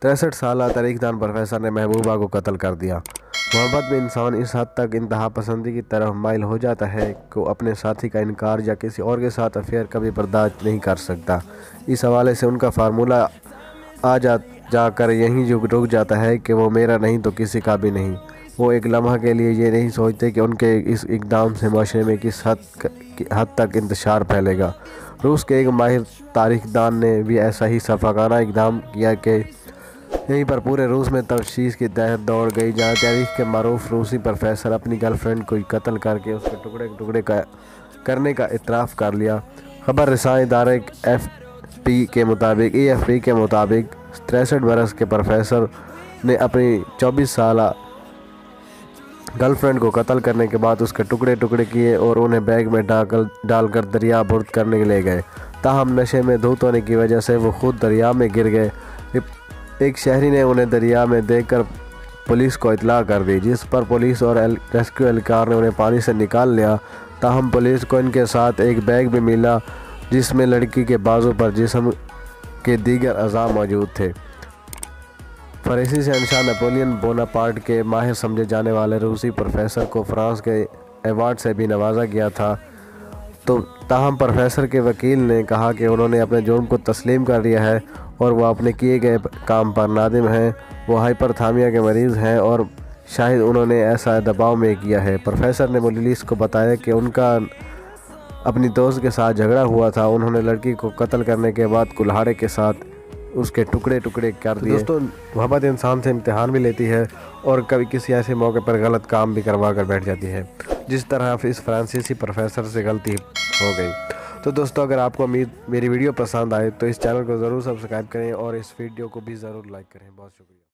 تریسٹھ سالہ تاریخ دان پروفیسر نے محبوبہ کو قتل کر دیا۔ محبت میں انسان اس حد تک انتہا پسندی کی طرف مائل ہو جاتا ہے کہ وہ اپنے ساتھی کا انکار یا کسی اور کے ساتھ افیئر کبھی برداشت نہیں کر سکتا۔ اس حوالے سے ان کا فارمولہ آ جا جا کر یہیں جو رک جاتا ہے کہ وہ میرا نہیں تو کسی کا بھی نہیں۔ وہ ایک لمحہ کے لیے یہ نہیں سوچتے کہ ان کے اس اقدام سے معاشرے میں کس حد حد تک انتشار پھیلے گا۔ روس کے ایک ماہر تاریخ دان نے بھی ایسا ہی صفاقانہ اقدام کیا کہ یہیں پر پورے روس میں تفشیش کی تحت دوڑ گئی، جہاں تاریخ کے معروف روسی پروفیسر اپنی گرل فرینڈ کو قتل کر کے اس کے ٹکڑے ٹکڑے کا کرنے کا اعتراف کر لیا۔ خبر رساں ادارے ایف پی کے مطابق، ای ایف پی کے مطابق تریسٹھ برس کے پروفیسر نے اپنی چوبیس سالہ گرل فرینڈ کو قتل کرنے کے بعد اس کے ٹکڑے ٹکڑے کیے اور انہیں بیگ میں ڈال ڈال کر دریا برد کرنے لے گئے۔ تاہم، نشے میں دھوت ہونے کی وجہ سے وہ خود دریا میں گر گئے۔ ایک شہری نے انہیں دریا میں دیکھ کر پولیس کو اطلاع کر دی، جس پر پولیس اور ریسکیو اہلکار نے انہیں پانی سے نکال لیا۔ تاہم، پولیس کو ان کے ساتھ ایک بیگ بھی ملا، جس میں لڑکی کے بازو پر جسم کے دیگر اعضاء موجود تھے۔ فریسی سے انشاء نپولین بوناپارٹ کے ماہر سمجھے جانے والے روسی پروفیسر کو فرانس کے ایوارڈ سے بھی نوازا گیا تھا۔ تو تاہم پروفیسر کے وکیل نے کہا کہ انہوں نے اپنے جرم کو تسلیم کر لیا ہے اور وہ اپنے کیے گئے کام پر نادم ہیں۔ وہ ہائپر تھامیا کے مریض ہیں اور شاید انہوں نے ایسا دباؤ میں کیا ہے۔ پروفیسر نے مولیلیس کو بتایا کہ ان کا اپنی دوست کے ساتھ جھگڑا ہوا تھا۔ انہوں نے لڑکی کو قتل کرنے کے بعد کلہاڑے کے ساتھ اس کے ٹکڑے ٹکڑے کر دیے۔ دوستوں محبت انسان سے امتحان بھی لیتی ہے اور کبھی کسی ایسے موقع پر غلط کام بھی کروا کر بیٹھ جاتی ہے۔ جس طرح اس فرانسیسی پروفیسر سے غلطی ہو گئی۔ تو دوستو، اگر آپ کو امید میری ویڈیو پسند آئے تو اس چینل کو ضرور سبسکرائب کریں اور اس ویڈیو کو بھی ضرور لائک کریں۔ بہت شکریہ۔